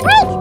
Wait!